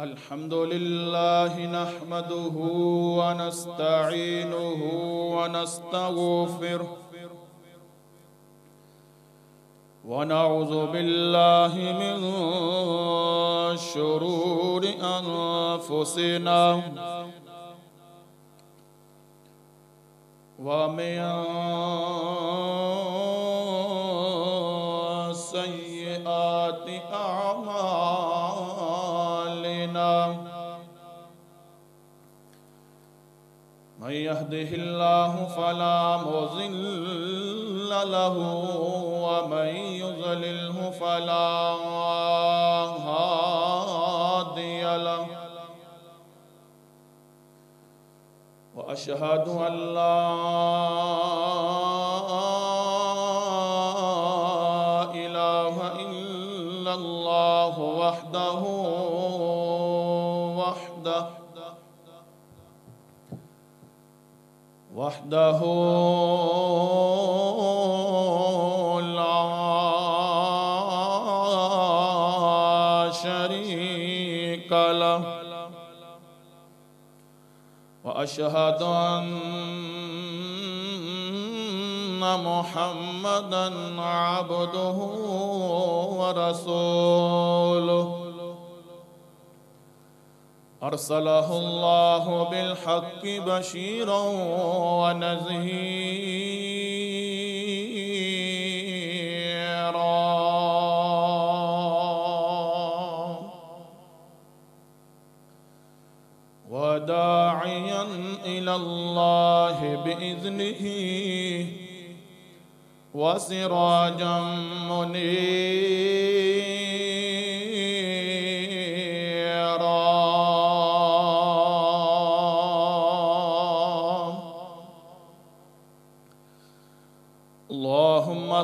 الحمد لله نحمده ونستعينه ونستغفره ونعوذ بالله من شرور أنفسنا ومن من يهده الله فلا مضل له ومن يضلله فلا هادي له وأشهد أن لا وحده لا شريك له. وأشهد أن محمدا عبده ورسوله. أرسله الله بالحق بشيرا ونذيرا. وداعيا إلى الله بإذنه وسراجا منيرا.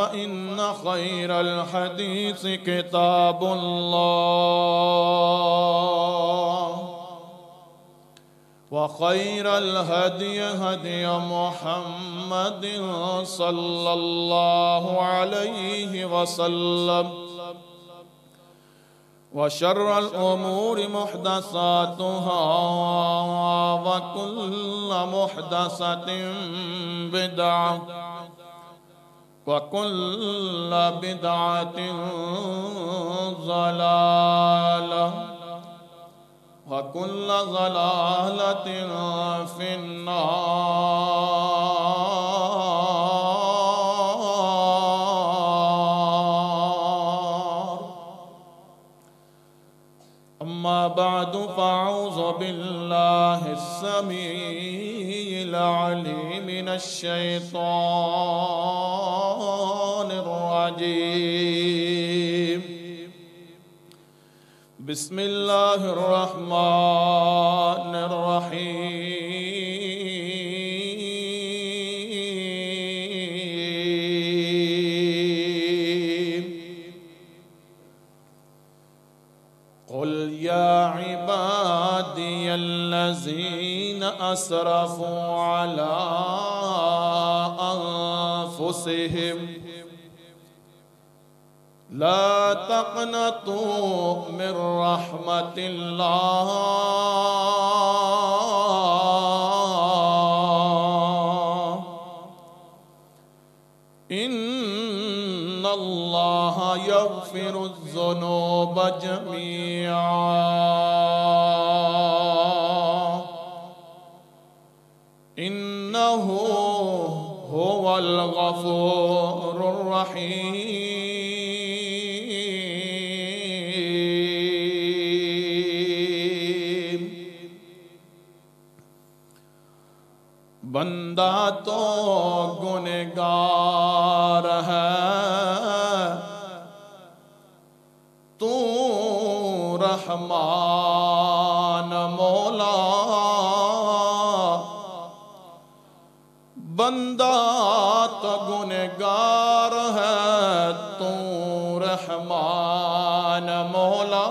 فإن خير الحديث كتاب الله. وخير الهدي هدي محمد صلى الله عليه وسلم. وشر الأمور محدثاتها وكل محدثة بدعة. وكل بدعة ضلالة وكل ضلالة في النار. أما بعد فأعوذ بالله السميع العليم من الشيطان الرجيم. بسم الله الرحمن الرحيم. أسرفوا على أنفسهم. لا تقنطوا من رحمة الله. إن الله يغفر الذنوب جميعا. بندہ تو گنگار ہے، تو رحمان مولا۔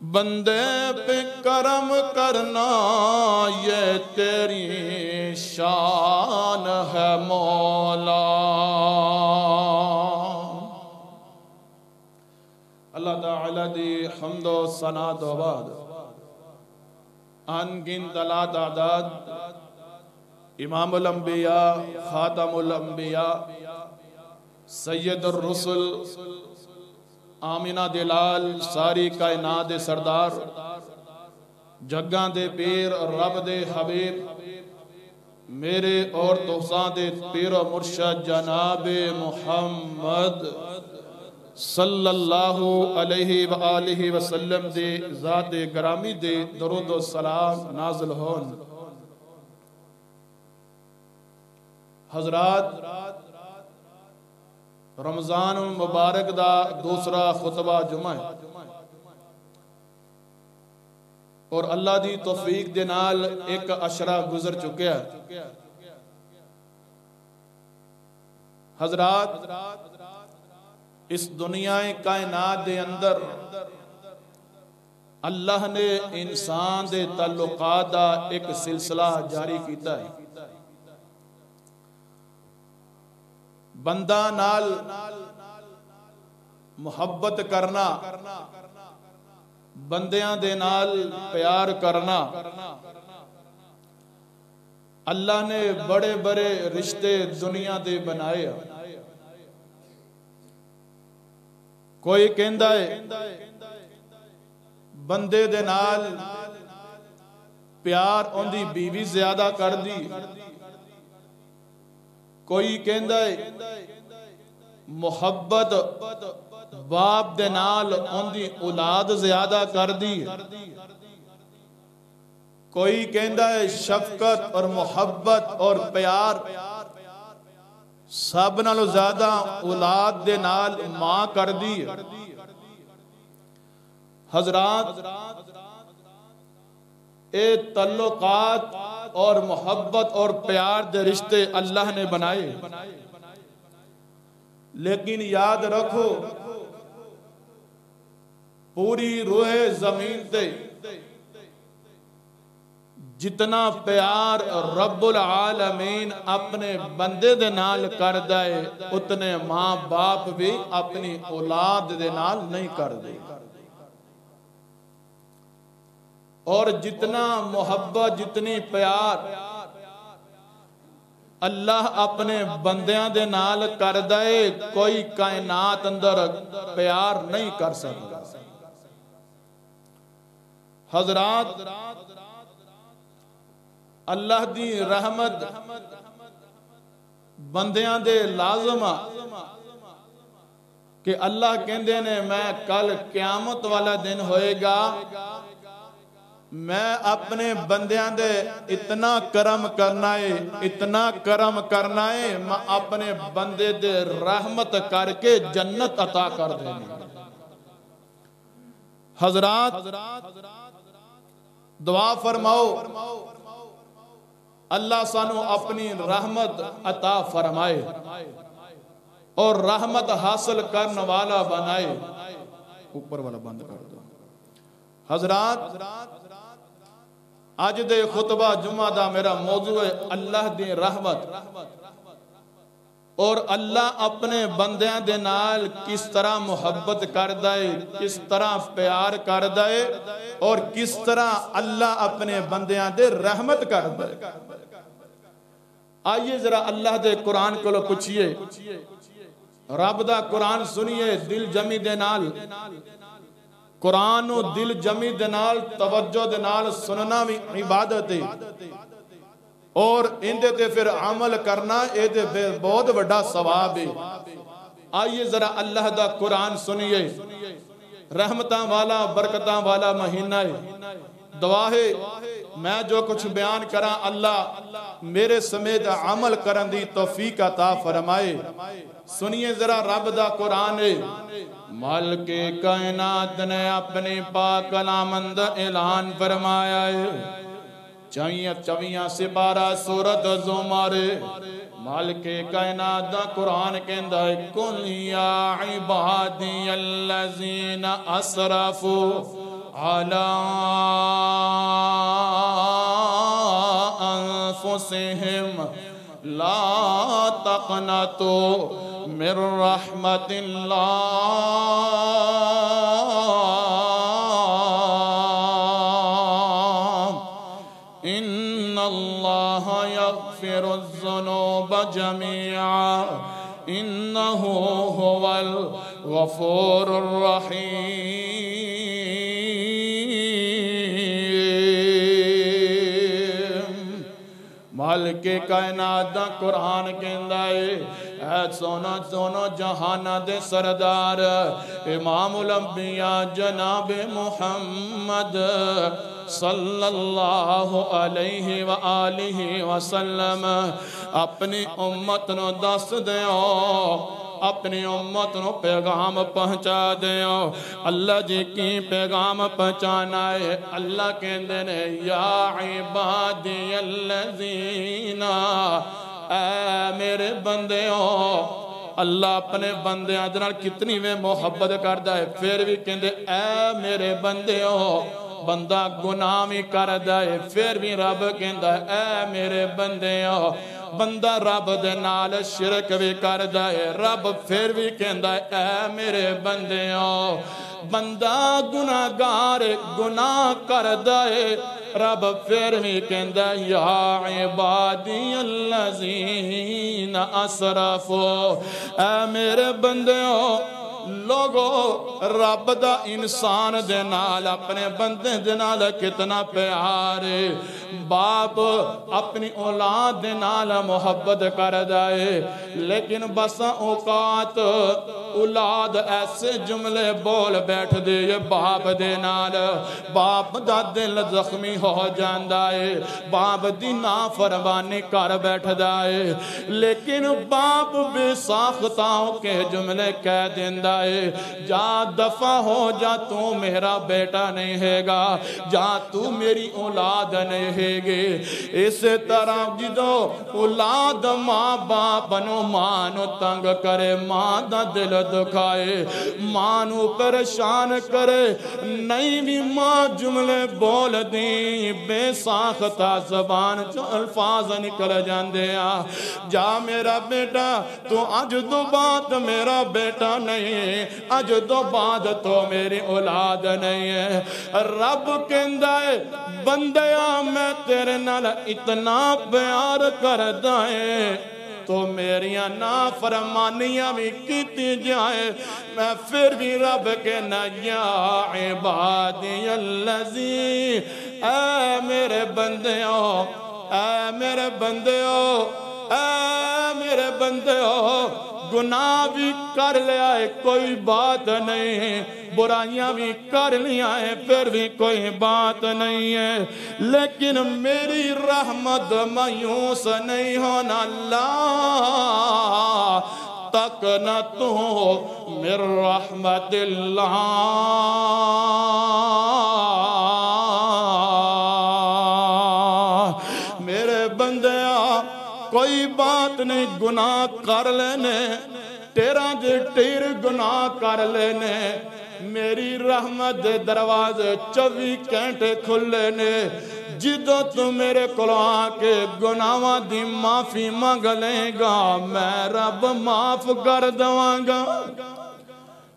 بندے پہ کرم کرنا، یہ تیری شان ہے مولا۔ اللہ تعالی دی حمد و ثنا تو بعد۔ ان گن تلا تعداد امام الانبیاء خاتم الانبیاء سید الرسل آمینہ دلال، ساری کائنات سردار، جگاں دے پیر، رب دے حبیب، میرے اور توساں دے پیر و مرشد جناب محمد صلی اللہ علیہ وآلہ وسلم دے ذات گرامی دے درود و سلام نازل ہون۔ حضرات، رمضان المبارک دا دوسرا خطبہ جمعہ ہے۔ اور اللہ دی توفیق دے نال ایک اشرہ گزر چکے ہیں۔ حضرات، اس دنیا کائنات دے اندر اللہ نے انسان دے تعلقات دا ایک سلسلہ جاری کیتا ہے۔ بندہ نال محبت کرنا بندیاں دے نال پیار کرنا اللہ نے بڑے بڑے رشتے دنیا دے بنائے کوئی کہندا ہے بندے دے نال پیار اندی بیوی زیادہ کر دی کوئی کہندا ہے، محبت باپ دے نال اندی اولاد زیادہ کر دی کوئی کہندا ہے، شفقت اور محبت اور پیار سب نالو زیادہ اولاد دے نال ماں کر دی حضرات، اے تعلقات اور محبت اور پیار دے رشتے اللہ نے بنائے۔ لیکن یاد رکھو، پوری روح زمین تے جتنا پیار رب العالمین اپنے بندے دے نال کر دائے اتنے ماں باپ بھی اپنی اولاد دے نال نہیں کر دے اور جتنا محبت، جتنی پیار اللہ اپنے بندیاں دے نال کر دائے کوئی کائنات اندر پیار نہیں کر سکتا۔ حضرات، اللہ دی رحمت بندیاں دے لازمہ کہ اللہ کہندے نے، میں کل قیامت والا دن ہوئے گا۔ میں اپنے بندیاں دے اتنا کرم کرنا ہے، اتنا کرم کرنا ہے، میں اپنے بندے دے رحمت کر کے جنت عطا کر دینی۔ حضرات، دعا فرماؤ، اللہ سانو اپنی رحمت عطا فرمائے اور رحمت حاصل کرنے والا بنائے۔ اوپر والا بند کر دو۔ حضرات آج دے خطبہ جمعہ دا میرا موضوع ہے اللہ دی رحمت۔ اور اللہ اپنے بندیاں دے نال کس طرح محبت کر دائے کس طرح پیار کر دائے اور کس طرح اللہ اپنے بندیاں دے رحمت کر دائے آئیے ذرا اللہ دے قرآن کو لو پچھئے رب دا قرآن سنیے دل جمی دے نال۔ قرآن و دل جمی دنال توجہ دنال سننا بھی عبادت ہے اور اندے تے پھر عمل کرنا، اے دے بہت بڑا ثواب ہے۔ آئیے ذرا اللہ دا قرآن سنیے۔ رحمتاں والا، برکتاں والا مہینہ ہے۔ دعا ہے۔ میں جو کچھ بیان کراں، اللہ میرے سمیت عمل کرن دی توفیق عطا فرمائے۔ سنیے ذرا رب دا قرآن۔ ہے مالک کائنات نے اپنی پاک کلامند اعلان فرمایا ہے۔ چویاں چویاں سے بارہ سورت زمارے مالک کائنات دا قرآن کہندہ ہے کل یا عبادی اللذین اسرفو على أنفسهم. لا تقنطوا من رحمة الله. إن الله يغفر الذنوب جميعا. إنه هو الغفور الرحيم. کے کائنات دا قرآن کہندا ہے اے سونا سونا جہانا دے سردار امام الانبیاء جناب محمد صلی اللہ علیہ وآلہ وسلم اپنی امت نو دس دیو اپنی امت نو پیغام پہنچا دیو۔ اللہ جی کی پیغام پہنچانا ہے، اللہ کہندے نے، یا عبادی اللذین، اے میرے بندے ہو اللہ اپنے بندے آدھنال کتنی میں محبت کردہ ہے، پھر بھی کہندے، اے میرے بندے ہو بندہ گناہ بھی کر دائے پھر بھی رب کہندہ اے میرے بندے ہو بندہ رب دے نال شرک بھی کر جائے، رب پھر بھی کہندہ اے میرے بندیوں بندہ گناہ گار گناہ کر دائے رب پھر بھی کہندہ یا عبادی اللذین اسرفو، اے میرے بندیوں لوگو، رب دا انسان دے نال، اپنے بندے دے نال کتنا پیارے باپ اپنی اولاد دے نال محبت کر دائے لیکن بس اوقات اولاد ایسے جملے بول بیٹھ دے باپ دے نال۔ باپ دا دل زخمی ہو جاندائے باپ دی نافرمانی کر بیٹھ دائے لیکن باپ بے ساختاؤں کے جملے کہہ دیندہ ہے۔ جا دفع ہو جا تو میرا بیٹا نہیں ہے گا جا تو میری اولاد نہیں ہے گے۔ اس طرح جدو اولاد ماں باپ باپنو مانو تنگ کرے، ماں دا دل دکھائے مانو پریشان کرے۔ نہیں بھی ماں جملے بول دی بے ساختہ زبان جو الفاظ نکل جان دیا جا میرا بیٹا، تو آج دو بات میرا بیٹا نہیں اج دو بعد تو میری اولاد نہیں ہے۔ رب کہندہ ہے بندیا میں تیرے نال اتنا پیار کر دائیں تو میریاں نافرمانیاں بھی کیتی جائے۔ میں پھر بھی رب کے نیا عبادی اللذی اے میرے بندیوں اے میرے بندیوں اے میرے بندیوں گناہ بھی کر لیا ہے، کوئی بات نہیں ہے۔ برائیاں بھی کر لیا ہے، پھر بھی کوئی بات نہیں ہے۔ لیکن میری رحمت میوس نہیں ہونا، اللہ تک نہ تو مر رحمت اللہ۔ میرے بندیاں، کوئی بات گناہ کر لینے تیرا جے تیر گناہ کر لینے میری رحمت دروازے چوی کینٹے کھل لینے جدو تو میرے کلوہ کے گناوہ دی معافی مانگ لیں گا میں رب معاف کر دوانگا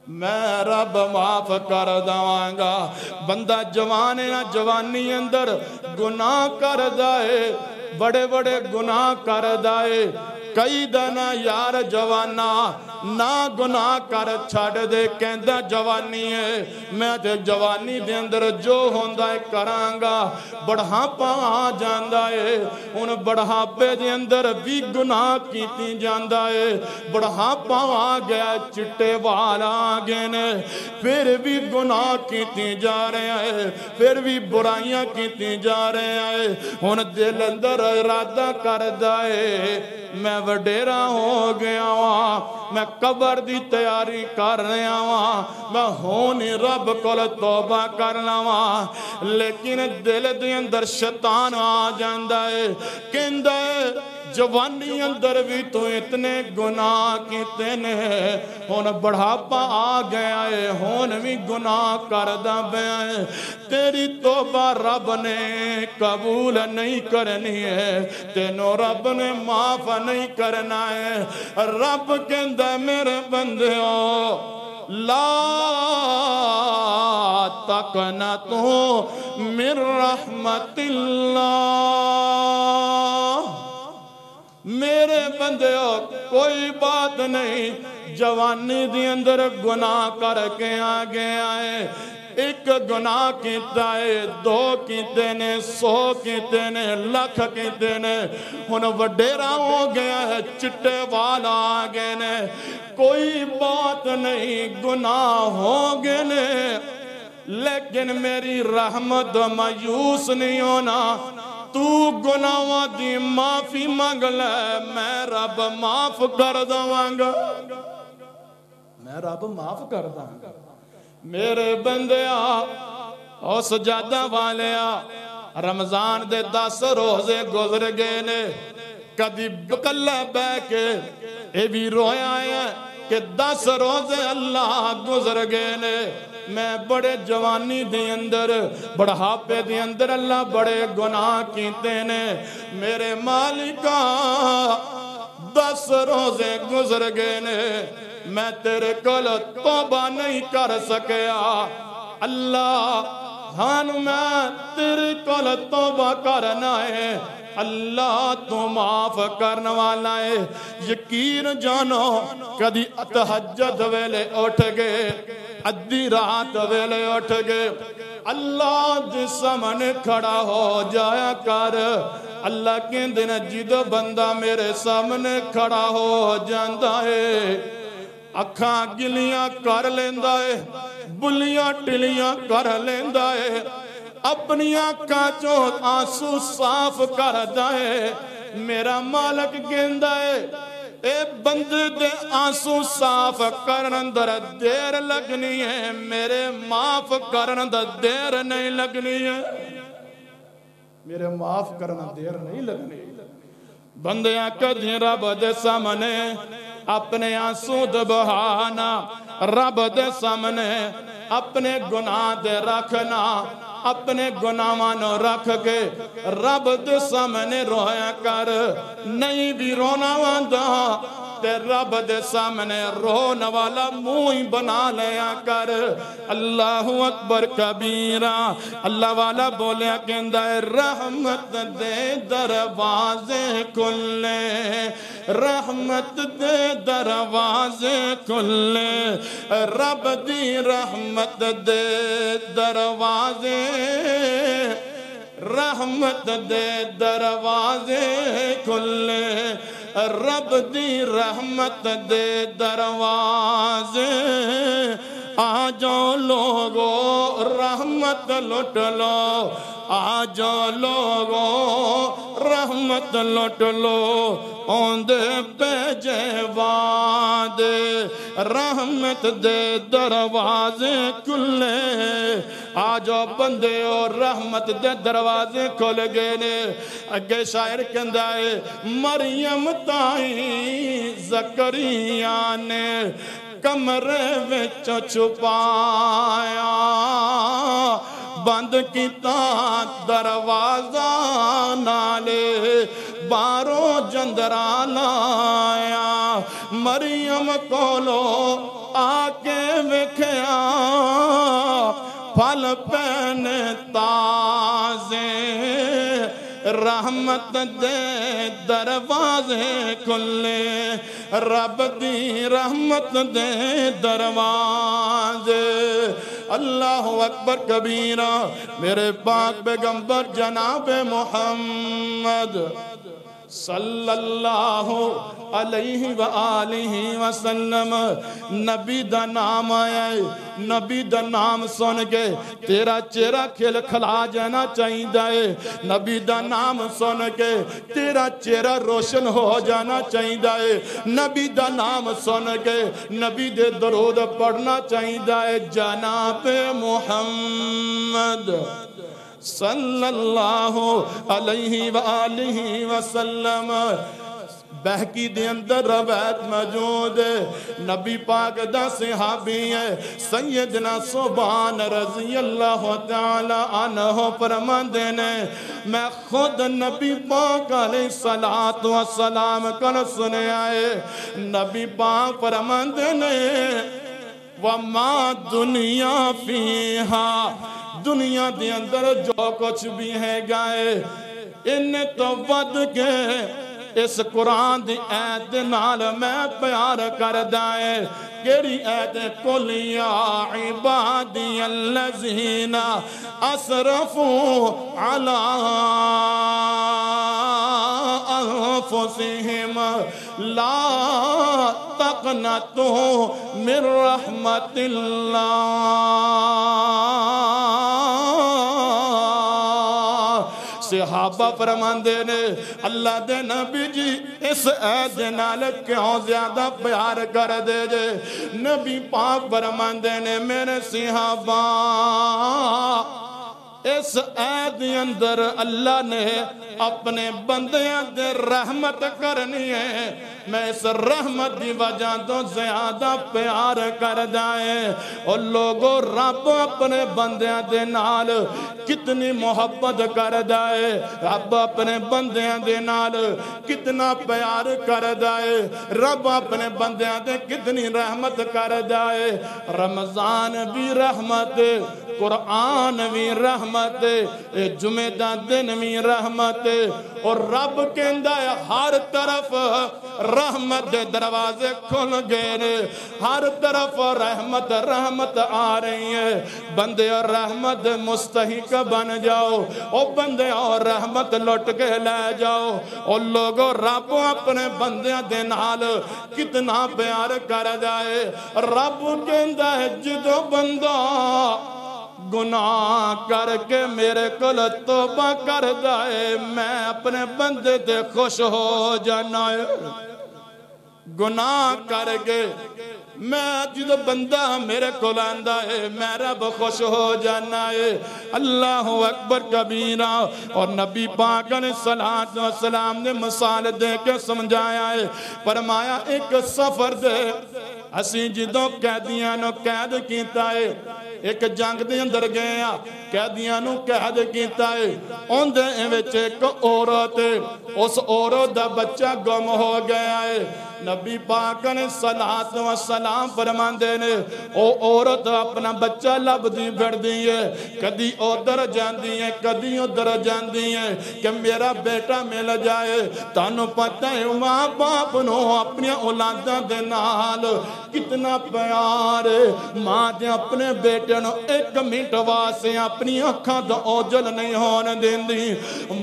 میں رب معاف کر دوانگا بندہ جوان جوانے جوانی اندر گناہ کر دائے بڑے بڑے گناہ کر دائے کئی دن یار جوانا نہ گناہ کر چھڑ دے کہندہ جوانی ہے میں تے جوانی دے اندر جو ہوندہ ہے کرانگا بڑھا پا جاندہ ہے ان بڑھا پے دے اندر بھی گناہ کیتی جاندہ ہے بڑھا پا گیا چٹے والا آگے نے پھر بھی گناہ کیتی جا رہے ہیں پھر بھی برائیاں کیتی جا رہے ہیں ان دل اندر ارادہ کر دائے میں وڈیرہ ہو گیا ہوں میں قبر دی تیاری کر رہا ہوں میں ہونی رب کل توبہ کرنا ہوں لیکن دل دی اندر شیطان آ جاندہ ہے، کہندہ ہے جوانی اندر بھی تو اتنے گناہ کی تینے ہون بڑھاپا آ گیا ہے ہون بھی گناہ کردہ بے تیری توبہ رب نے قبول نہیں کرنی ہے تینو رب نے معاف نہیں کرنا ہے رب کہندہ میرے بندے ہو لا تقنطو من رحمت اللہ بندے ہو کوئی بات نہیں جوانی دی اندر گناہ کر کے آگے آئے ایک گناہ کیتا ہے دو کیتے نے سو کیتے نے لکھ کیتے نے ہن وڈیرا ہو گیا ہے چٹے والا آگے نے کوئی بات نہیں گناہ ہو گئے نے لیکن میری رحمت مایوس نہیں ہونا تو گناہ دی معافی مانگ لے، میں رب معاف کر دوانگا میں رب معاف کر دوانگا میرے بندے آ او سجادہ والے رمضان دے دس روزے گزر گئے نے۔ کدی بکلہ بے کے اے بھی رویا ہے کہ دس روزے اللہ گزر گئے نے۔ میں بڑے جوانی دے اندر، بڑھاپے دے اندر اللہ بڑے گناہ کیتے نے۔ میرے مالکہ، دس روزے گزر گئے نے۔ میں تیرے کل توبہ نہیں کر سکیا۔ اللہ ہاں میں تیرے کل توبہ کرنا ہے اللہ، تو معاف کرنے والا ہے۔ یقین جانو، کدی اتحجد ویلے اٹھ گئے۔ ادھی رات ویلے اٹھ گئے اللہ جس من کھڑا ہو جایا کر اللہ کے دن جد بندہ میرے سامنے کھڑا ہو جاندہ ہے اکھاں گلیاں کر لیندہ ہے بلیاں ٹلیاں کر لیندہ ہے اپنی آنکھاں چو آنسو صاف کر دائے میرا مالک گیندہ ہے اے بند دے آنسو صاف کرن در دیر لگنی ہے میرے معاف کرن در دیر نہیں لگنی ہے میرے معاف کرنا دیر نہیں لگنی بندیاں کدھی رب دے سامنے اپنے آنسو دے بہانا رب دے سامنے اپنے گناہ دے رکھنا اپنے گناہانو رکھ کے رب دے سامنے رویا کر۔ نہیں بھی رونا واندہ تے رب دے سامنے رون والا موئی بنا لیا کر۔ اللہ اکبر کبیرہ۔ اللہ والا بولے کہندہ رحمت دے دروازے کھلے۔ رحمت دے دروازے کھلے۔ رب دی رحمت دے دروازے۔ رحمت دے دروازے کھلے۔ رب دی رحمت دے درواز آ جاؤ لوگو رحمت لٹ لو آ جاؤ لوگو رحمت لٹ لو۔ اوندے پیجے وعدے رحمت دے دروازے کھلے۔ آ جاؤ بندے اور رحمت دے دروازے کھل گئے نے۔ اگے شاعر کہندا ہے، مریم تائی زکریا نے۔ کمرے وچ چھپایا۔ بند کیتا دروازہ نالے، باروں جندرا لایا۔ مریم کولو آکے وکھیا پھل پین تازے۔ رحمت دے دروازے کھلے، رب دی رحمت دے دروازے۔ اللہ اکبر کبیرہ، میرے پاک بیگمبر جناب محمد۔ صلی اللہ علیہ وآلہ وسلم، نبی دا نام آیا ہے، نبی دا نام سن کے تیرا چہرہ کھل کھلا جانا چاہی دائے نبی دا نام سن کے تیرا چہرہ روشن ہو جانا چاہی دائے نبی دا نام سن کے نبی دے درود پڑھنا چاہی دائے جناب محمد صلی اللہ علیہ وآلہ وسلم۔ بہکی دے اندر روایت موجود ہے۔ نبی پاک دا صحابی ہے۔ سیدنا صبان رضی اللہ تعالی عنہ فرماندے نے، میں خود نبی پاک علیہ السلام کر سنے آئے نبی پاک فرماندے نے، وَمَا دُنْيَا فِيهَا دنیا دے اندر جو کچھ بھی ہے گائے، ان تو ود کے اس قرآن دی عید نال میں پیار کر دائے کیڑی عید کل یا عبادی اللذین اسرفوا علی انفسهم لا تقنطوا من رحمت اللہ صحابہ فرماندے نے، اللہ دے نبی جی اس عید نال کیوں زیادہ پیار کر دے جے؟ نبی پاک فرماندے نے، میرے صحابہ اس عید اندر اللہ نے اپنے بندیاں دے رحمت کرنی ہے۔ میں اس رحمت دی وجہ تو زیادہ پیار کر جائے اور لوگوں، رب اپنے بندیاں دے نال کتنی محبت کر جائے رب اپنے بندیاں دے نال کتنا پیار کر جائے رب اپنے بندیاں دے کتنی رحمت کر جائے رمضان بھی رحمت قرآن بھی رحمت جمعہ دا دن بھی رحمت، اور رب کہندہ ہے ہر طرف رحمت دروازے کھل گئے ہر طرف رحمت رحمت آ رہی ہے۔ بندے اور رحمت مستحق بن جاؤ، او بندے اور رحمت لٹ کے لے جاؤ۔ او لوگوں رب اپنے بندیاں دے نال کتنا پیار کر جائے۔ رب کہندہ ہے جدو بندہ گناہ کر کے میرے کل توبہ کر دائے میں اپنے بندے تے خوش ہو جانا ہے۔ گناہ کر کے میں جدو بندہ میرے کو لاندہ ہے، میں رب خوش ہو جانا ہے۔ اللہ اکبر کبیرہ، اور نبی پاک علیہ السلام نے مثال دے کے سمجھایا ہے۔ فرمایا، ایک سفر دے، اسی جدو قیدیاں نو قید کیتا ہے۔ ایک جنگ دے اندر گیا قیدیاں نو قید کیتا ہے ان دے وچ ایک عورت اس عورت دا بچہ گم ہو گیا ہے نبی پاک نے صلاة و سلام فرمان دینے او عورت اپنا بچہ لب دی بڑھ دی ہے، کدی او در جان دی ہے، کدی او در جان دی ہے، کہ میرا بیٹا مل جائے، تانو پتہ ہے ماں باپ نو اپنی اولادہ دے نال کتنا پیار ہے۔ ماں دے اپنے بیٹے نو ایک منٹ واسے اپنی اکھاں دا اوجل نہیں ہونے دین دی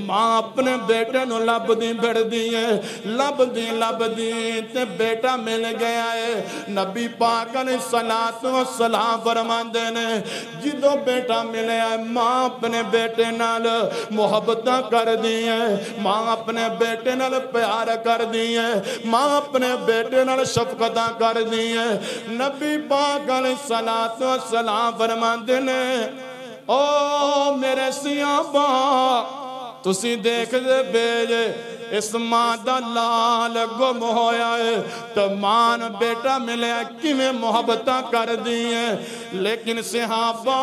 ماں اپنے بیٹے نو لب دی بڑھ دی ہے لب دی لب دی تے بیٹا مل گیا ہے۔ نبی پاک علیہ السلام فرمان دینے جدو بیٹا ملے ہے، ماں اپنے بیٹے نال محبتہ کر دی ہے۔ ماں اپنے بیٹے نال پیار کر دی ہے۔ ماں اپنے بیٹے نال شفقتہ کر دی ہے۔ نبی پاک علیہ السلام فرمان دینے او میرے سیابا تسی دیکھ دے بیجے، اس ماں دا لال گم ہویا ہے۔ تو مان بیٹا ملے کی میں محبتہ کر دی ہے لیکن صحابہ،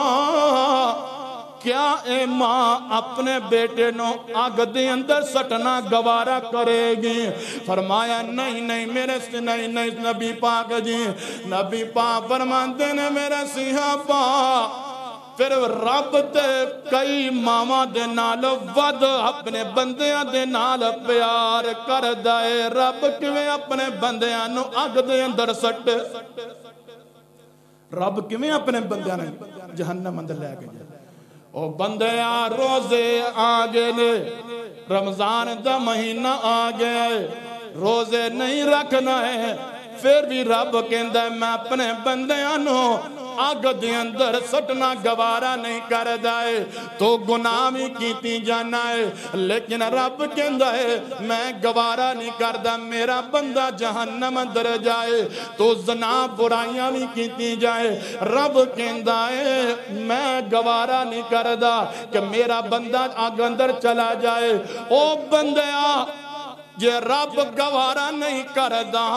کیا اے ماں اپنے بیٹے نو آگ دے اندر سٹنا گوارا کرے گی؟ فرمایا، نہیں نہیں، میرے سے نہیں نہیں، نبی پاک جی۔ نبی پاک فرماندے نے، میرے سیہا پاک پھر رب تے کئی ماما دے نال ود، اپنے بندیاں دے نال پیار کر دائے رب کیویں اپنے بندیاں نو اگ دے اندر سٹ؟ رب کیویں اپنے بندیاں نے جہنم اندر لے گئے او بندیاں روزے آگے نے، رمضان دا مہینہ آگے روزے نہیں رکھنا ہے، پھر بھی رب کہندہ ہے، میں اپنے بندیاں نو آگ دے اندر سٹنا گوارا نہیں کر دائے تو گناہ بھی کیتی جانا ہے۔ لیکن رب کہندہ ہے، میں گوارا نہیں کر دا میرا بندہ جہنم اندر جائے۔ تو زنا برائیاں بھی کیتی جائے۔ رب کہندہ ہے، میں گوارا نہیں کر دا کہ میرا بندہ آگ اندر چلا جائے۔ او بندیا یہ رب گوارا نہیں کر دا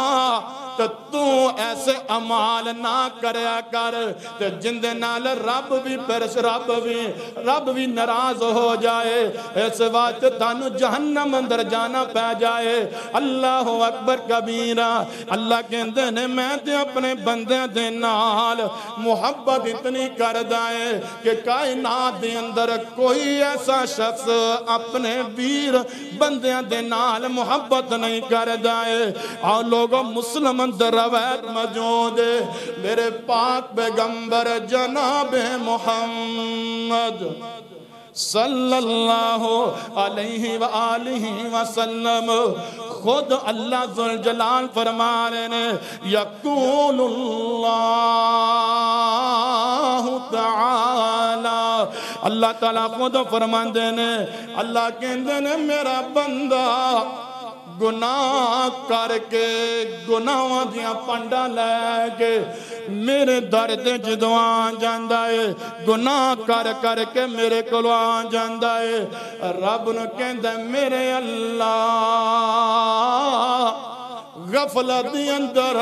تو تو ایسے عمال نہ کریا کر تو جندے نال رب بھی پرس، رب بھی رب بھی نراز ہو جائے۔ اس وقت تانو جہنم اندر جانا پہ جائے۔ اللہ اکبر کبیرہ، اللہ کہندے نے میں تے اپنے بندے دے نال محبت اتنی کر دائے کہ کائنات دے اندر کوئی ایسا شخص اپنے ویر بندے دے نال محبت نہیں کر دائے۔ اور لوگوں مسلم اندر روایت موجود میرے پاک پیغمبر جناب محمد صلی اللہ علیہ وآلہ وسلم، خود اللہ ذوالجلال فرما رہے نے، یقول اللہ تعالی۔ اللہ تعالیٰ خود فرما دینے اللہ کہندے نے، میرا بندہ گناہ کر کے گناہ دیا پنڈا لے کے میرے درد جدو آن جاندہ ہے گناہ کر کر کے میرے کلو آن جاندہ ہے رب نو کہندہ میرے اللہ غفلت دی اندر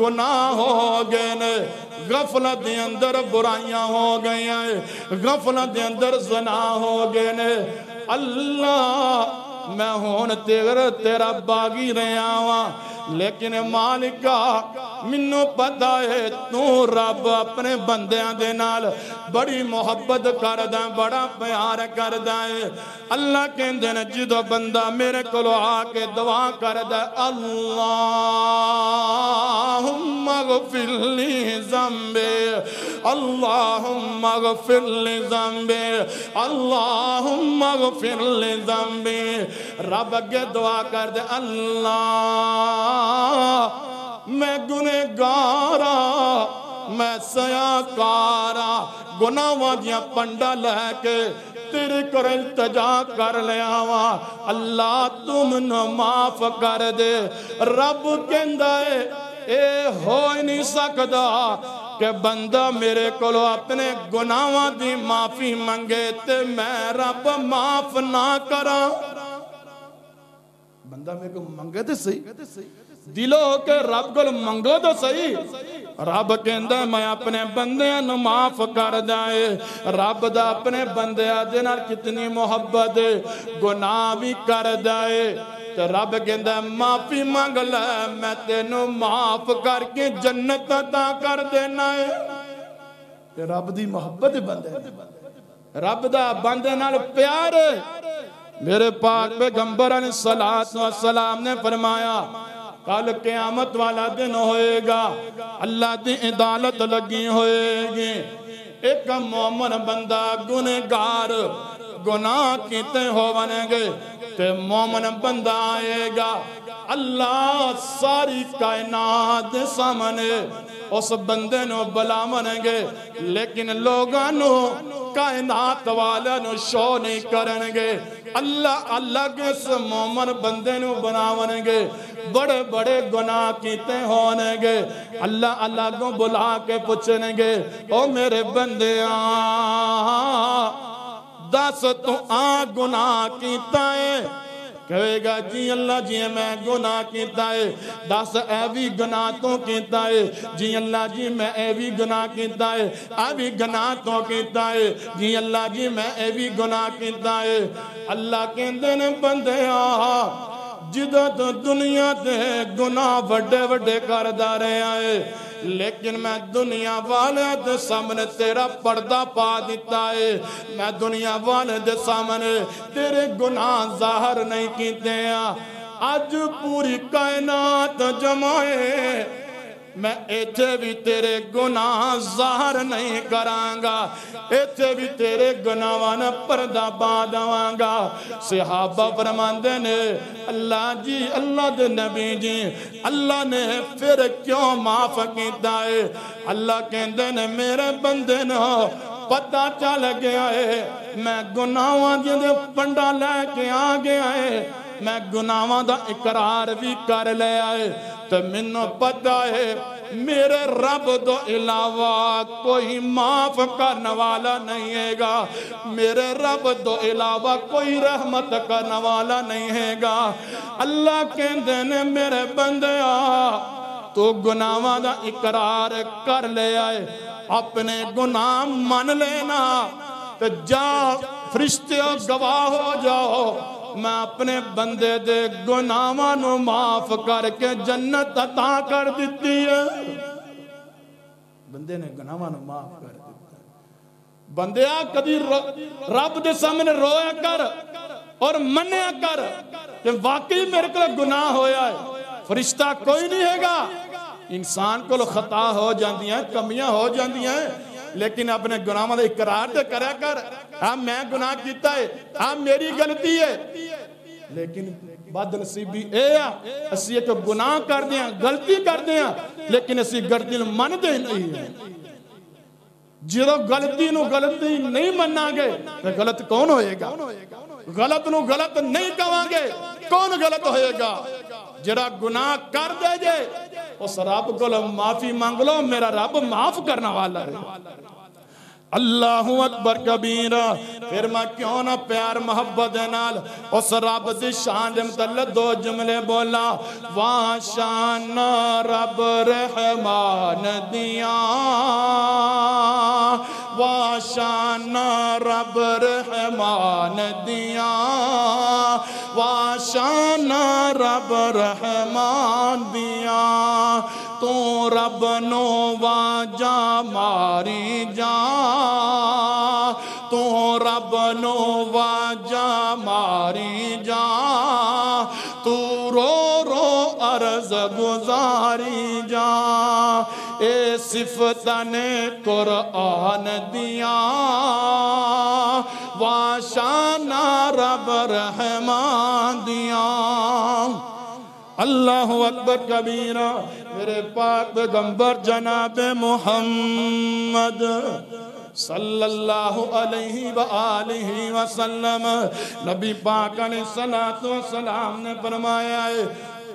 گناہ ہو گئے نے غفلت دی اندر برائیاں ہو گئی ہیں غفلت دی اندر زنا ہو گئے نے اللہ میں ہون تیرا تیرا باغی رہا ہوا لیکن مالکہ منو پتا ہے تو رب اپنے بندیاں دے نال بڑی محبت کر دیں بڑا پیار کر دیں اللہ کہندے نے جدو بندہ میرے کلو آکے دعا کر اللہم اغفر لی زمبے، اللہم اغفر لی زمبے، اللہم اغفر لی زمبے۔ رب اگے دعا کر دیں اللہ میں گنے گارا میں سیاکارا گناہ دیا پنڈا لے کے تیرے کر التجا کر لے آوا اللہ تم نو معاف کر دے۔ رب کہندائے اے ہوئی نہیں سکدا کہ بندہ میرے کلو اپنے گناہ دی معافی منگے تے میں رب معاف نہ کرا بندہ میرے کو منگے تے صحیح۔ دلو کے رب کو منگو تو صحیح۔ رب کہندہ میں اپنے بندے نو معاف کر جائے رب دا اپنے بندے دینا کتنی محبت گناہ بھی کر جائے تو رب کہندہ معافی مانگ لے، میں تینو معاف کر کے جنت عطا کر دینا ہے رب دی محبت بندے۔ رب دا بندے نال پیار ہے میرے پاک پیغمبر علیہ السلام نے فرمایا، کل قیامت والا دن ہوئے گا، اللہ دی عدالت لگی ہوئے گی۔ ایک مومن بندہ گنگار گناہ کیتے ہو بنے گے، تے مومن بندہ آئے گا۔ اللہ ساری کائنات سامنے اس بندے نو بلا منیں گے۔ لیکن لوگاں نو کائنات والا نو شو نہیں کریں گے۔ اللہ اللہ کے اس مومن بندے نو بنا منیں گے۔ بڑے بڑے گناہ کیتے ہونے گے۔ اللہ اللہ کو بلا کے پوچھنے گے۔ او میرے بندے آن دس تو آن گناہ کیتا ہے۔ کہے گا جی اللہ جی میں گناہ کیتا ہے دس اے بھی گناہ تو کیتا ہے جی اللہ جی میں اے بھی گناہ کیتا ہے اے بھی گناہ تو کیتا ہے جی اللہ جی میں اے بھی گناہ کیتا ہے اللہ کہندے نے بندے آہا جدہ تو دنیا تے گناہ وڈے وڈے کردہ رہے آئے لیکن میں دنیا والے دے سامنے تیرا پردہ پا دیتا ہے۔ میں دنیا والے دے سامنے تیرے گناہ ظاہر نہیں کیتے ہیں۔ آج پوری کائنات جمائے میں ایتھے بھی تیرے گناہ ظاہر نہیں کرانگا ایتھے بھی تیرے گناہوان پردہ بادوانگا صحابہ فرماندے نے، اللہ جی اللہ دے نبی جی اللہ نے پھر کیوں معاف کیتا ہے؟ اللہ کہندے نے، میرے بندے نے پتہ چل گیا ہے، میں گناہوان دے پنڈا لے کے آگے آئے میں گناہاں دا اقرار بھی کر لے آئے تو منو پتا ہے میرے رب دو علاوہ کوئی معاف کرنے والا نہیں ہے گا میرے رب دو علاوہ کوئی رحمت کرنے والا نہیں ہے گا اللہ کے دن میرے بندے تو گناہاں دا اقرار کر لے آئے۔ اپنے گناہ من لینا تو جا فرشتے گواہ ہو جاؤ۔ میں اپنے بندے دے گناہاں نو معاف کر کے جنت عطا کر دیتی ہے۔ بندے نے گناہاں نو معاف کر دیتا ہے۔ بندے آ، کبھی رب دے سامنے رویا کر اور منیا کر کہ واقعی میرے کو گناہ ہویا ہے۔ فرشتہ کوئی نہیں ہے گا۔ انسان کو خطا ہو جاندی ہیں کمیاں ہو جاندی ہیں۔ لیکن اپنے گناہ دے اقرار تے کریا کر۔ ہاں میں گناہ کیتا ہے۔ ہاں میری غلطی ہے۔ لیکن بد نصیبی اے آ، اسی ایک گناہ کر دیا غلطی کر دیا لیکن اسی غلطی من دے نہیں ہے جدو غلطی نو غلطی نہیں مننا گے تو غلط کون ہوئے گا؟ غلط نو غلط نہیں کہاں گے، کون غلط ہوئے گا؟ جرا گناہ کر دے جے اس رب کو معافی مانگ لو، میرا رب معاف کرنا والا ہے۔ اللہ اکبر کبیرہ، پھر میں کیوں نہ پیار محبت نال اس رب دی شان دے متعلق دو جملے بولا، وہاں شان رب رحمان دیا۔ وہاں شان رب رحمان دیا۔ وہاں شان رب رحمان دیا۔ تو رب نو واجا ماری جا تو رب نو واجا ماری جا تو رو رو عرض گزاری جا اے صفتن قرآن دیا واشانا رب رحمان دیا اللہ اکبر کبیرہ میرے پاک پیغمبر جناب محمد صلی اللہ علیہ وآلہ وسلم نبی پاک علیہ السلام نے فرمایا ہے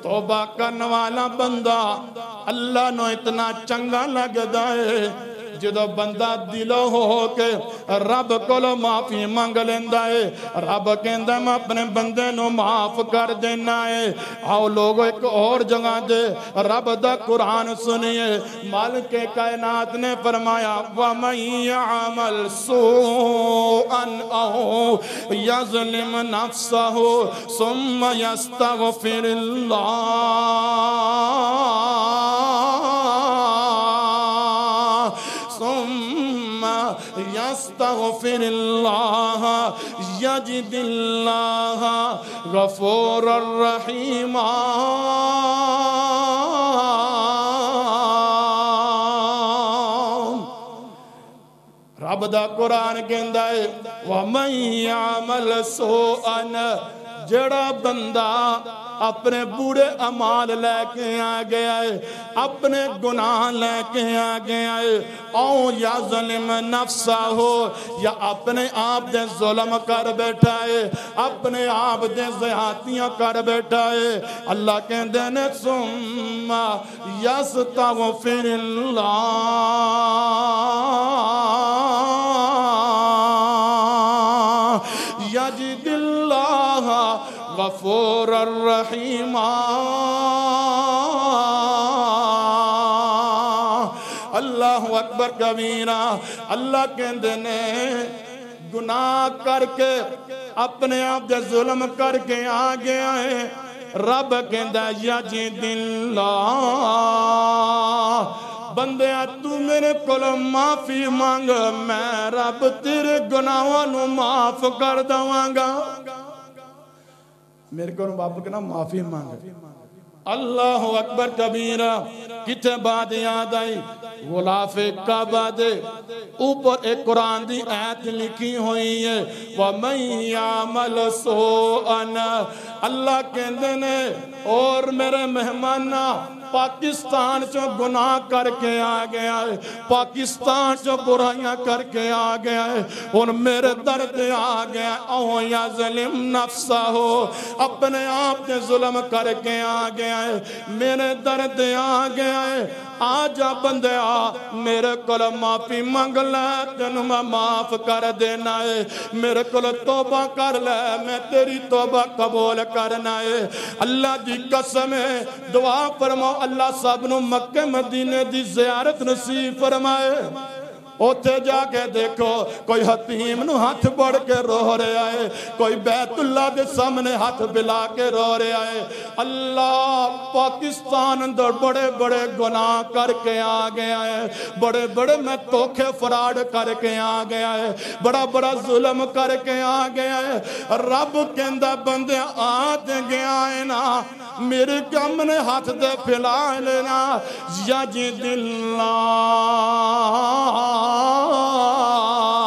توبہ کرنے والا بندہ اللہ نو اتنا چنگا لگ دائے جدو بندہ دلو ہو کے رب کو معافی مانگ لیندہ ہے، رب کہندہ میں اپنے بندے نو معاف کر دینا ہے۔ آؤ لوگو، ایک اور جگہ دے۔ رب دا قرآن سنیے۔ مالک کائنات نے فرمایا، وَمَن يَعْمَلْ سُوءًا أَوْ يَظْلِمْ نَفْسَهُ ثُمَّ يَسْتَغْفِرِ اللَّهِ يستغفر الله يجد الله غفور الرحيم رب دا قرآن کہندا ہے وَمَنْ يَعْمَلْ سُوءًا جڑا بندہ اپنے بوڑے امال لے کے آ گیا ہے، اپنے گناہ لے کے آ گیا ہے۔ او یا ظلم نفسہ ہو، یا اپنے آپ دے ظلم کر بیٹھا ہے، اپنے آپ دے زیادتیاں کر بیٹھا ہے۔ اللہ کے دینے سمہ یستغفر اللہ غفور الرحیم. اللہ اکبر کبیرہ، اللہ کے دنے گناہ کر کے اپنے آپ دے ظلم کر کے آگے آئے رب کے یا جی دل بندے، تو میرے کل معافی مانگ، میں رب تیرے گناہوں نو معاف کر دوانگا میرے کو کل کے کنا معافی مانگ۔ اللہ اکبر کبیرہ کتے بعد یاد آئی؟ غلاف کعبہ دے اوپر ایک قرآن دی آیت لکھی ہوئی ہے۔ وَمَنْ يَعْمَلْ سُوءًا، اللہ کہندے نے، اور میرے مہمانہ پاکستان چو گناہ کر کے آ گیا ہے، پاکستان چو برائیاں کر کے آ گیا ہے۔ اور میرے درد آ گیا اوہ یا ظلم نفسہ ہو۔ اپنے آپ نے ظلم کر کے آ گیا ہے۔ میرے درد آ گیا ہے۔ آجا بندے آ میرے کل معافی منگ لے، تینوں میں معاف کر دینا ہے میرے کل توبہ کر لے، میں تیری توبہ قبول کرنا ہے اللہ دی قسم ہے دعا فرماؤ، اللہ صاحب نو مکہ مدینے دی زیارت نصیب فرمائے۔ اوتے جا کے دیکھو کوئی حتیم نو ہاتھ بڑھ کے رو رہے آئے کوئی بیت اللہ دے سامنے ہاتھ بلا کے رو رہے آئے اللہ پاکستان اندر بڑے بڑے گناہ کر کے آگے آئے بڑے بڑے میں توکھے فراڈ کر کے آگے آئے بڑا بڑا ظلم کر کے آگے آئے رب کہندہ بندے آتے گے آئے نا میرے کم نے ہاتھ دے پھیلائے لینا یا جی دلہ کوئی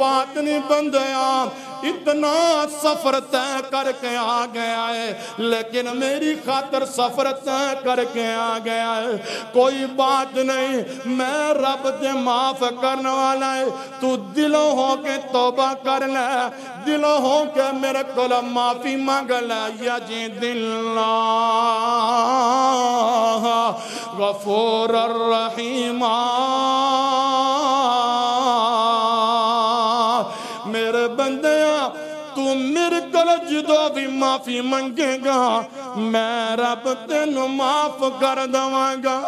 بات نہیں بندیاں اتنا سفر تے کر کے آ گیا ہے۔ لیکن میری خاطر سفر تے کر کے آ گیا ہے۔ کوئی بات نہیں، میں رب دے معاف کرنے والا ہے۔ تو دلوں ہو کے توبہ کر لے، دلوں ہو کے میرے کل معافی مانگ لے۔ یا جی دل غفور الرحیم۔ بندیاں، تو میرے کل جدو بھی معافی منگے گا، میں رب تینو معاف کر دوانگا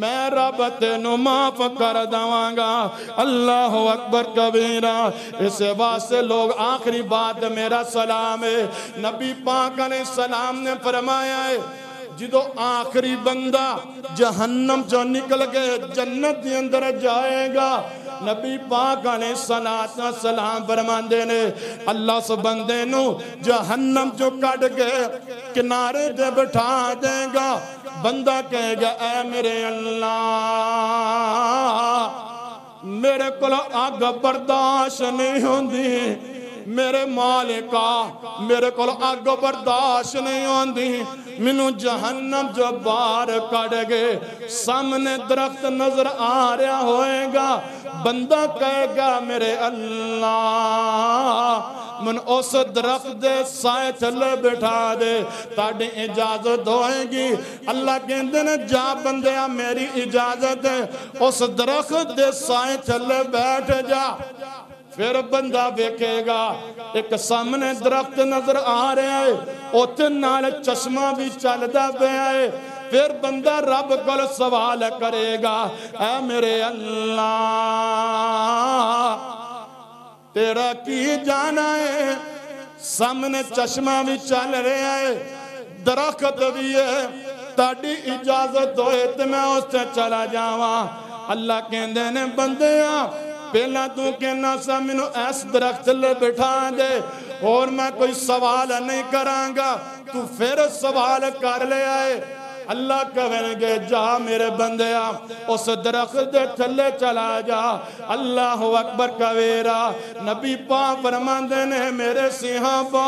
میں رب تینو معاف کر دوانگا اللہ اکبر کبیرہ، اس واسطے لوگ آخری بات میرا سلام ہے۔ نبی پاک علیہ السلام نے فرمایا ہے، جدو آخری بندہ جہنم جو نکل گئے جنت دی اندر جائے گا نبی پاک علیہ السلام فرمان دینے اللہ سے بندے نو جہنم جو کٹ گئے کنارے دے بٹھا دے گا۔ بندہ کہے گا، اے میرے اللہ، میرے کل آگ برداشت نہیں ہوں دی میرے مالکا، میرے کل آگ برداشت نہیں ہوں دی منو جہنم جو بار کٹ گئے، سامنے درخت نظر آ رہا ہوئے گا۔ بندہ کہے گا، میرے اللہ، من اس درخت دے سائے چلے بٹھا دے تاڑی اجازت ہوئے گی۔ اللہ کہندے نے، جا بندیا میری اجازت ہے، اس درخت دے سائے چلے بیٹھ جا۔ پھر بندہ بیکھے گا، ایک سامنے درخت نظر آ رہے ہیں اتنال چشمہ بھی چل دا بے آئے پھر بندہ رب کل سوال کرے گا، اے میرے اللہ، تیرا کی جانا ہے؟ سامنے چشمہ بھی چل رہے ہیں درخت بھی ہے۔ تاڑی اجازت ہوئے تو میں اس سے چلا جاواں۔ اللہ کہندے نے، بندیاں پہلا تو کہنا سا منو ایس درخت لے بٹھا دے، اور میں کوئی سوال نہیں کرانگا تو پھر سوال کر لے آئے۔ اللہ کہنے گے، جا میرے بندیا اس درخت دے تھلے چلا جا۔ اللہ اکبر کویرا نبی پا فرمان دینے میرے صحابہ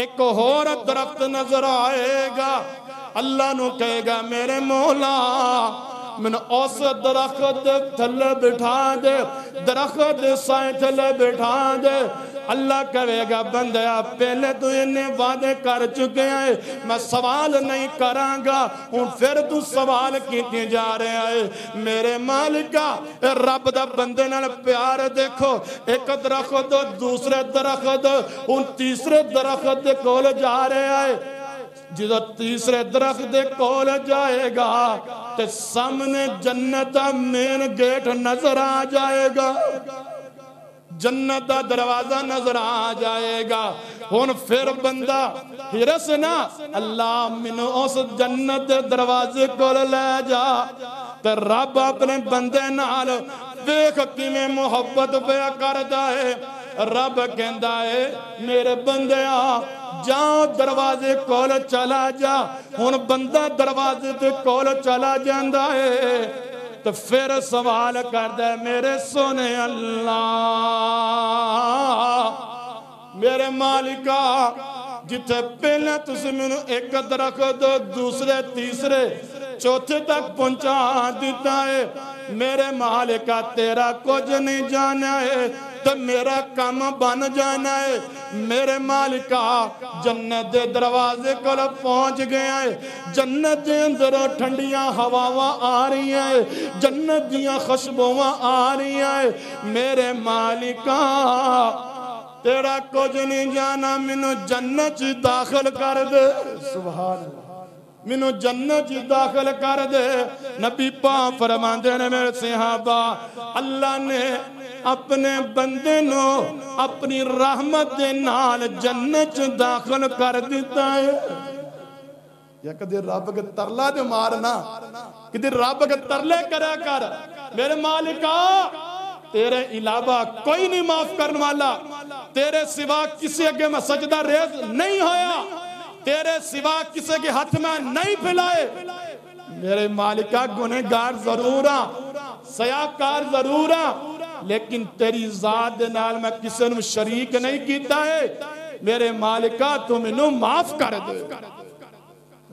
ایک اور درخت نظر آئے گا۔ اللہ نو کہے گا، میرے مولا من اس درخت تھلے بٹھا دے، درخت سائیں تھلے بٹھا دے۔ اللہ کہے گا بندیا پہلے تو انہیں وعدے کر چکے ہیں۔ میں سوال نہیں کران گا ان پھر تو سوال کیتے جا رہے ہیں۔ میرے مالکہ رب دا بندے نال پیار دیکھو۔ ایک درخت، دوسرے درخت ان تیسرے درخت دے کول جا رہے ہیں۔ جدو تیسرے درخت دے کول جائے گا، تے سامنے جنت مین گیٹ نظر آ جائے گا۔ جنت دا دروازہ نظر آ جائے گا۔ ہون پھر بندہ ہرس نا، اللہ من اس جنت دے دروازے کو لے جا۔ تے رب اپنے بندے نال دیکھ کی میں محبت پہ کرتا ہے۔ رب کہندا ہے، میرے بندے آ جاؤ دروازے کول چلا جا، ہن بندہ دروازے تے کول چلا جاندا ہے۔ تو پھر سوال کر دے میرے سونے اللہ، میرے مالکہ جتے پہلے تسی میں ایک درخت، دوسرے، تیسرے، چوتھے تک پہنچا دیتا ہے، میرے مالکہ تیرا کچھ نہیں جانا ہے۔ تو میرا کام بن جانا ہے۔ میرے مالکہ جنت دے دروازے کو پہنچ گیا ہے جنت دے اندر ٹھنڈیاں ہواواں آ رہی ہیں۔ جنت دیاں خشبواں آ رہی ہیں۔ میرے مالکہ تیرا کچھ نہیں جانا منو جنت داخل کر دے۔ سبحان اللہ۔ منو جنت داخل کر دے۔ نبی پاں فرمان دے نے میرے صحابہ، اللہ نے اپنے بندے نو اپنی رحمت دے نال جنت داخل کر دیتا ہے۔ یا کدی رب کے ترلا دے مارنا کدی رب کے ترلے کرا کر۔ میرے مالکہ تیرے علاوہ کوئی نہیں معاف کرنے والا۔ تیرے سوا کسی اگے میں سجدہ ریز نہیں ہویا۔ تیرے سوا کسی کے ہاتھ میں نہیں پھلائے میرے مالکہ گنہگار ضرور ہاں سیاکار ضرور ہاں لیکن تیری ذات نال میں کسی نے شریک نہیں کیتا ہے۔ میرے مالکہ، تم انہوں معاف کر دے۔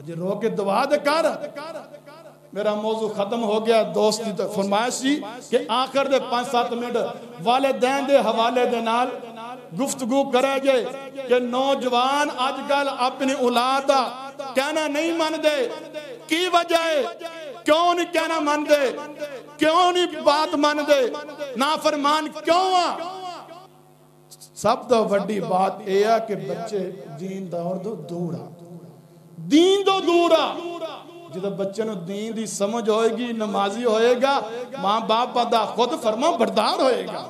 جی رو کے دعا دے کر۔ میرا موضوع ختم ہو گیا۔ دوستی تو فرمائش جی کہ آخر دے پانچ سات منٹ والدین دے حوالے دے نال گفتگو کرے گے کہ نوجوان آج کل اپنی اولادا کہنا نہیں مان دے کی وجہ ہے؟ کیوں نہیں کہنا مان دے کیوں نہیں بات مان دے نافرمان کیوں آ سب تو وڈی بات اے ہے کہ بچے دین دور دو دورا دین دو دورا ہاں۔ جدو بچے نو دین دی سمجھ ہوئے گی، نمازی ہوئے گا، ماں باپ دا خود فرما بردار ہوئے گا۔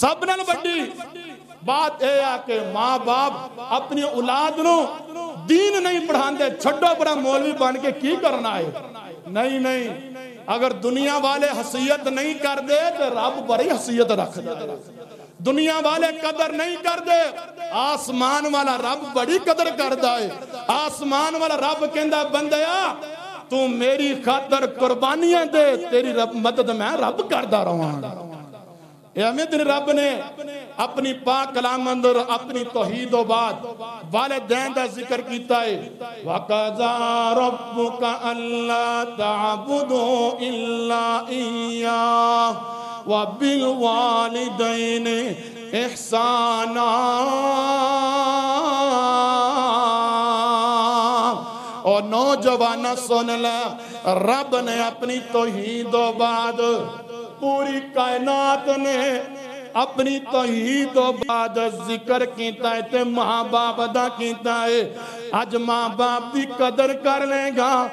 سب نل بڑی بات اے ہے کہ ماں باپ اپنی اولاد نو دین نہیں پڑھان دے چھڑو پڑا مولوی بان کے کی کرنا ہے؟ نہیں نہیں۔ اگر دنیا والے حسیت نہیں کر دے تو رب بڑی حسیت رکھ دے دنیا والے قدر نہیں کر دے آسمان والا رب بڑی قدر کر دائے آسمان والا رب کہندہ بندیا، تو میری خاطر قربانیاں دے، تیری رب مدد میں رب کردہ رہا ہوں اے رب نے اپنی پاک کلام اندر اپنی توحید و بعد والدین دا ذکر کیتا ہے۔ وَقَذَا رَبُّكَ أَلَّا تَعْبُدُوا إِلَّا إِيَّا وَبِالْوَالِدَيْنِ احسانا اور نوجوانہ سن لے، رب نے اپنی توحید و بعد پوری کائنات نے اپنی توحید و بعد ذکر کیتا ہے، تے ماں باپ دا کیتا ہے۔ آج ماں باپ دی قدر کر لے گا،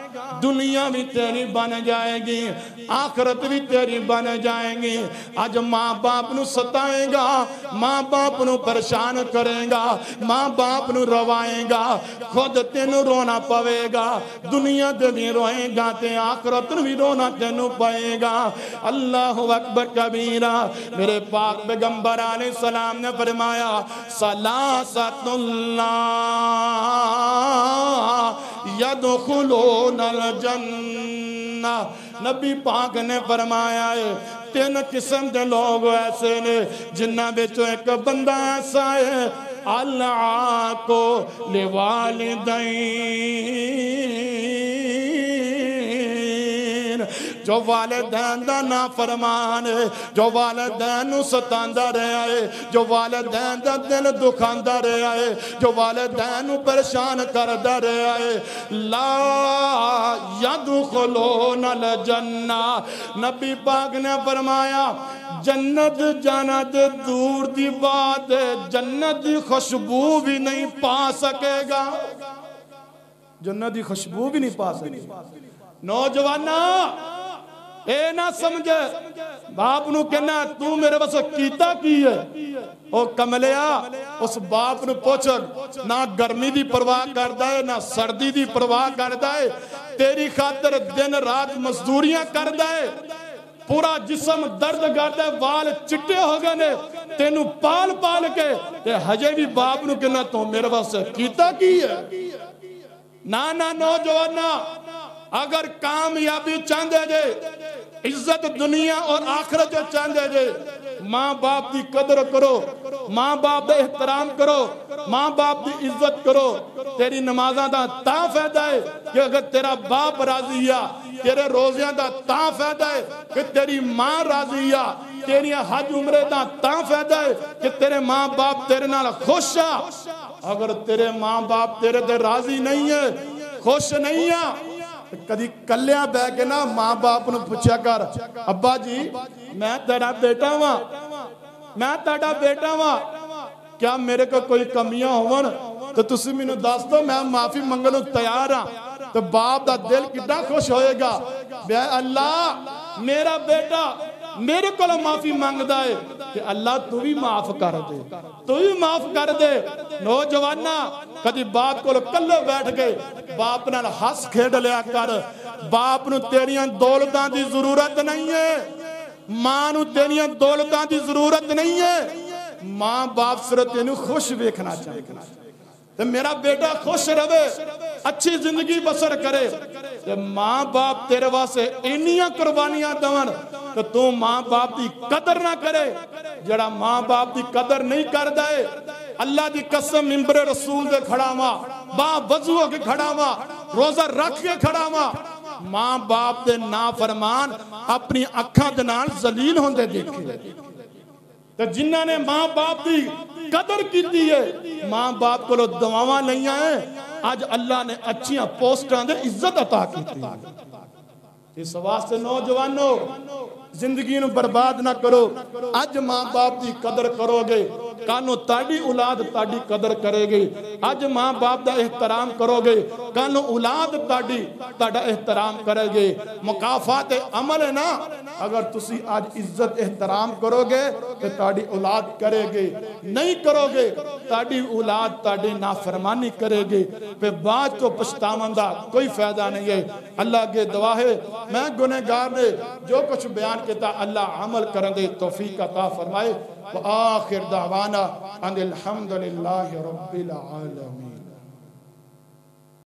دنیا بھی تیری بن جائے گی، آخرت بھی تیری بن جائے گی۔ آج ماں باپ نو ستائے گا، ماں باپ نو پریشان کرے گا، ماں باپ نو روائے گا، خود تینو رونا پوے گا۔ دنیا دے بھی روئے گا، تے آخرت بھی رونا تینو پائے گا۔ اللہ اکبر کبیرہ، میرے پاک پیغمبر علیہ السلام نے فرمایا سلاست اللہ یدخلون الجنہ. نبی پاک نے فرمایا ہے، تین قسم دے لوگ ایسے نے، جنہ بیچو ایک بندہ ایسا ہے، اللہ کو لوالدین۔ جو والدین دا نا فرمان ہے، جو والدین نو ستاندہ رہا ہے، جو والدین دا دل دکھاندہ رہا ہے، جو والدین نو پریشان کردہ رہا ہے۔ لا یدخلون الجنہ۔ نبی پاک نے فرمایا، جنت جانا دے دور دی بات ہے، جنت دی خوشبو بھی نہیں پا سکے گا۔ جنت دی خوشبو بھی نہیں پا سکے۔ گا نوجوانہ اے نہ سمجھے باپ نو کہنا تو میرے بس کیتا کی ہے او کملیا اس باپ نو پوچھن نہ گرمی دی پرواہ کردہ ہے نہ سردی دی پرواہ کردہ ہے تیری خاطر دن رات مزدوریاں کردہ ہے پورا جسم درد کرتا ہے وال چٹے ہو گئے نے تینو پال پال کے تے ہجے بھی باپ نو کہنا تو میرے بس کیتا کی ہے نا نا نوجوانا اگر کامیابی چاندے جے، عزت دنیا اور آخرت جو چاندے جے، ماں باپ دی قدر کرو، ماں باپ دے احترام کرو، ماں باپ دی عزت کرو، تیری نمازاں دا تا فیدہ ہے کہ اگر تیرا باپ راضی ہے تیرے روزیاں دا تا فیدہ ہے کہ تیری ماں راضی ہے تیری حج عمرے دا تا فیدہ ہے کہ تیرے ماں باپ تیرے نال خوش ہے اگر تیرے ماں باپ تیرے دے راضی نہیں ہے، خوش نہیں ہے کدی کلیاں بے کے نا ماں باپ نو پوچھا کر ابا جی میں تیرا بیٹا ہوا میں تیرا بیٹا ہوا کیا میرے کو کوئی کمیاں ہون تو تسی میں داس دو میں معافی منگلوں تیار ہاں تو باپ دا دل کتنا خوش ہوئے گا بے اللہ میرا بیٹا میرے کو معافی مانگ دائے کہ اللہ تو بھی معاف کر دے، تو بھی معاف کر دے۔ نوجوانہ کدی باپ کو کلے بیٹھ گئے باپ نال ہس کھیڑ لیا کر۔ باپ نو تیریاں دولتاں دی ضرورت نہیں ہے۔ ماں نو تیریاں دولتاں دی ضرورت نہیں ہے۔ ماں باپ صرف تینو خوش بیکھنا چاہے تو میرا بیٹا خوش رہے، اچھی زندگی بسر کرے۔ کہ ماں باپ تیرے واسے انیاں قربانیاں دون کہ تو ماں باپ دی قدر نہ کرے۔ جڑا ماں باپ دی قدر نہیں کر دائے اللہ دی قسم ممبر رسول دے کھڑا ماں با وضوع کے کھڑا ماں روزہ رکھ کے کھڑا ماں ماں باپ دے نافرمان اپنی اکھاں دنال زلیل ہوں دے دیکھے۔ تو جنہ نے ماں باپ دی قدر کی دی ہے، ماں باپ کو لو دعاواں نہیں آئے اج اللہ نے اچھیاں پوسٹاں دے عزت عطا کی تھی اس واسطے نوجوانوں زندگی نو برباد نہ کرو۔ اج ماں باپ دی قدر کرو گے کانو تاڑی اولاد تاڑی قدر کرے گی۔ اج ماں باپ دا احترام کرو گے کانو اولاد تاڑی تاڑا احترام کرے گے۔ مقافات عمل ہے نا۔ اگر تسی آج عزت احترام کرو گے تو تاڑی اولاد کرے گے۔ نہیں کرو گے تاڑی اولاد تاڑی نافرمانی کرے گے پہ بات کو پشتامندہ کوئی فیدہ نہیں ہے۔ اللہ کے دعا ہے۔ میں گنہگار نے جو کچھ بیان کہتا اللہ عمل کرن دے توفیق عطا فرمائے۔ وآخر دعوانا ان الحمدللہ رب العالمین۔